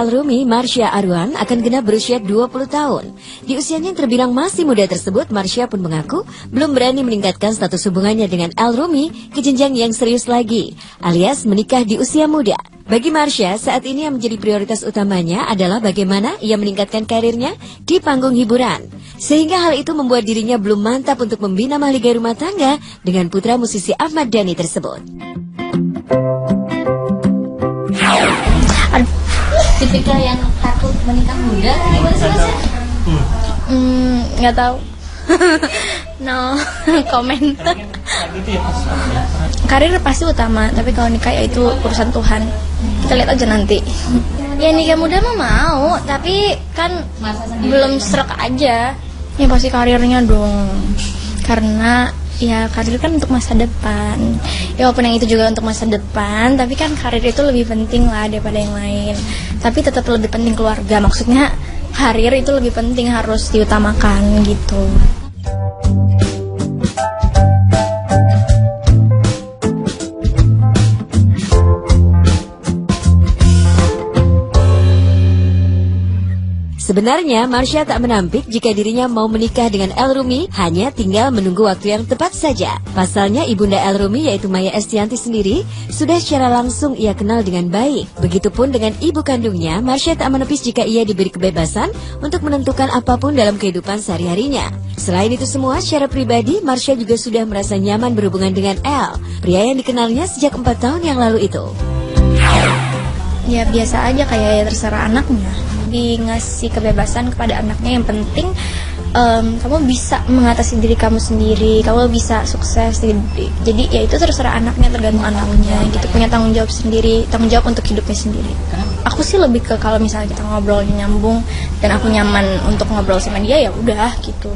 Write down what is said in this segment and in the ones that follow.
Al-Rumi, Marsha Arwan, akan genap berusia 20 tahun. Di usianya yang terbilang masih muda tersebut, Marsha pun mengaku belum berani meningkatkan status hubungannya dengan Al-Rumi ke jenjang yang serius lagi, alias menikah di usia muda. Bagi Marsha, saat ini yang menjadi prioritas utamanya adalah bagaimana ia meningkatkan karirnya di panggung hiburan. Sehingga hal itu membuat dirinya belum mantap untuk membina mahligai rumah tangga dengan putra musisi Ahmad Dhani tersebut. Tipikal yang takut menikah muda gimana sih mas? Hmm, nggak tahu. no, komen. Karir pasti utama, tapi kalau nikah ya itu urusan Tuhan. Kita lihat aja nanti. Ya nikah muda mah mau, tapi kan belum serak aja. Ya pasti karirnya dong. Karena ya karir kan untuk masa depan. Ya walaupun yang itu juga untuk masa depan tapi kan karir itu lebih penting lah daripada yang lain. Tapi tetap lebih penting keluarga. Maksudnya karir itu lebih penting harus diutamakan gitu Sebenarnya Marsha tak menampik jika dirinya mau menikah dengan El Rumi, hanya tinggal menunggu waktu yang tepat saja. Pasalnya ibunda El Rumi yaitu Maya Estianti sendiri sudah secara langsung ia kenal dengan baik. Begitupun dengan ibu kandungnya, Marsha tak menepis jika ia diberi kebebasan untuk menentukan apa pun dalam kehidupan sehari-harinya. Selain itu semua, secara pribadi, Marsha juga sudah merasa nyaman berhubungan dengan El, pria yang dikenalnya sejak empat tahun yang lalu itu. Ya biasa aja kayak ya terserah anaknya di ngasih kebebasan kepada anaknya yang penting um, kamu bisa mengatasi diri kamu sendiri kamu bisa sukses. Jadi ya itu terserah anaknya tergantung anaknya gitu. Punya tanggung jawab sendiri tanggung jawab untuk hidupnya sendiri. Aku sih lebih ke kalau misalnya kita ngobrolnya nyambung dan aku nyaman untuk ngobrol sama dia ya udah gitu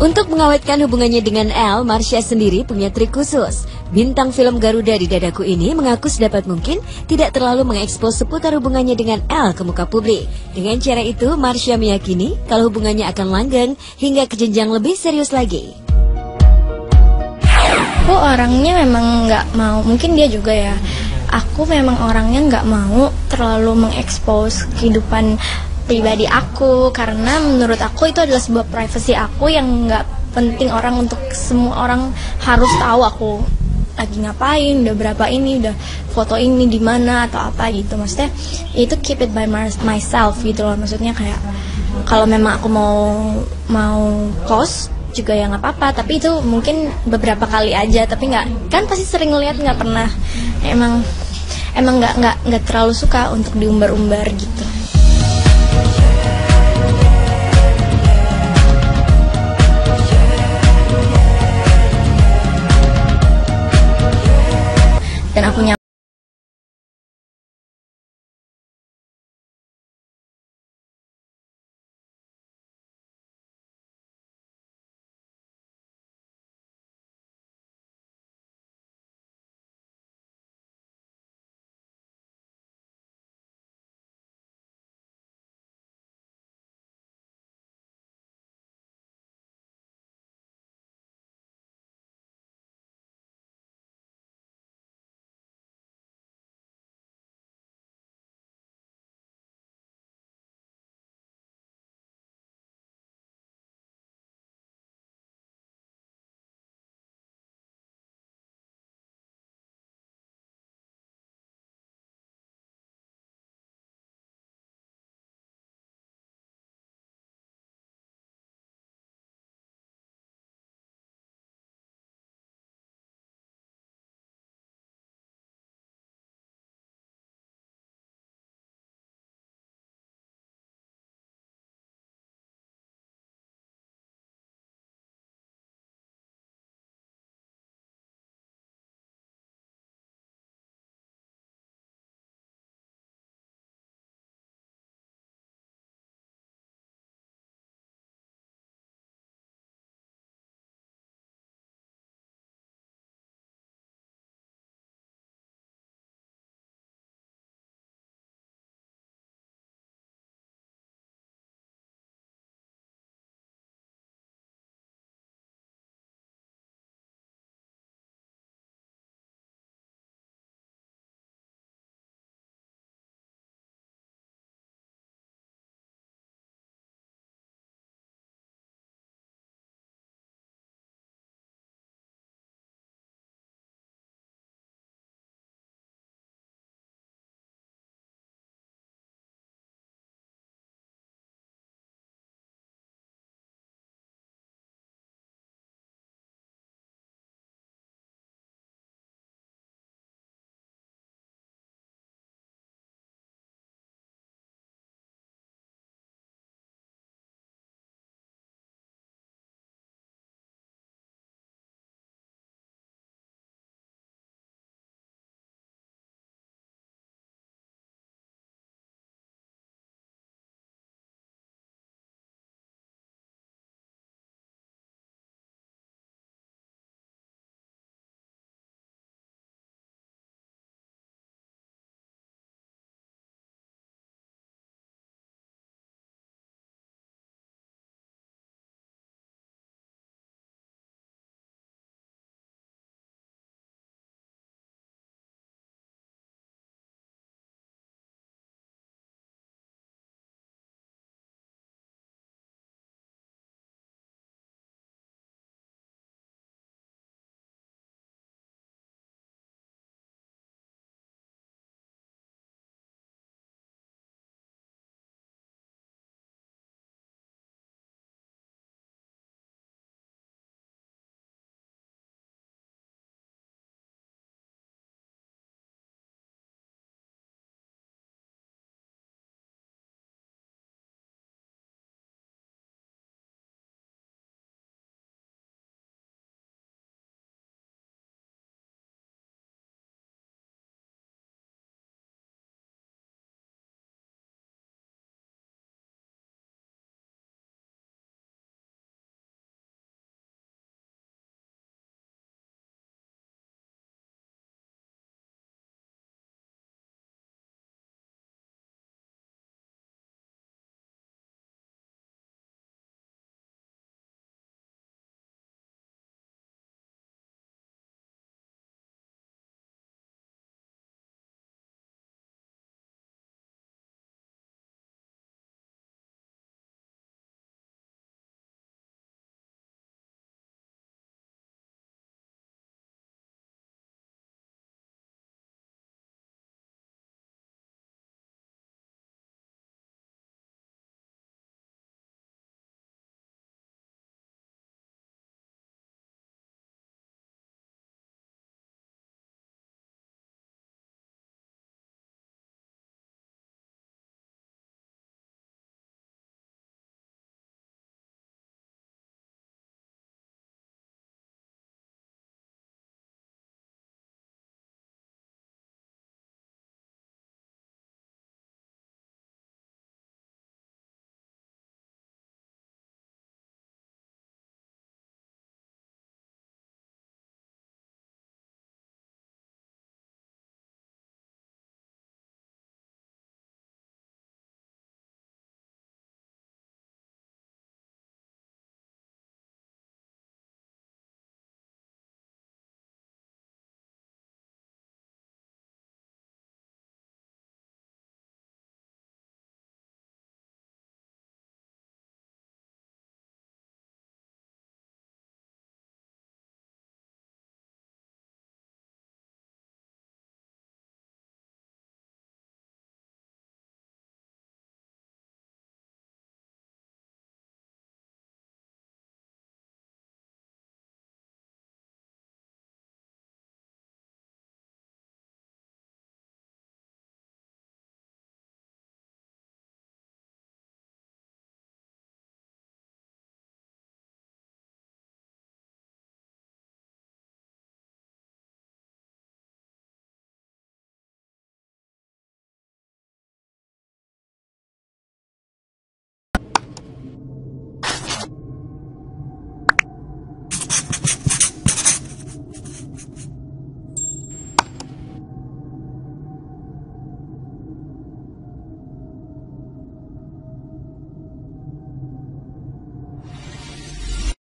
Untuk mengawetkan hubungannya dengan El, Marsha sendiri punya trik khusus. Bintang film Garuda di dadaku ini mengaku sedapat mungkin tidak terlalu mengekspos seputar hubungannya dengan El ke muka publik. Dengan cara itu, Marsha meyakini kalau hubungannya akan langgeng hingga ke jenjang lebih serius lagi. Aku orangnya memang nggak mau, mungkin dia juga ya. Aku memang orangnya nggak mau terlalu mengekspos kehidupan pribadi aku karena menurut aku itu adalah sebuah privasi aku yang nggak penting orang untuk semua orang harus tahu aku lagi ngapain, udah berapa ini, udah foto ini di mana atau apa gitu. Maksudnya itu keep it by myself gitu loh. Maksudnya kayak kalau memang aku mau mau post juga ya nggak apa-apa tapi itu mungkin beberapa kali aja tapi nggak kan pasti sering ngeliat nggak pernah emang emang nggak nggak nggak terlalu suka untuk diumbar-umbar gitu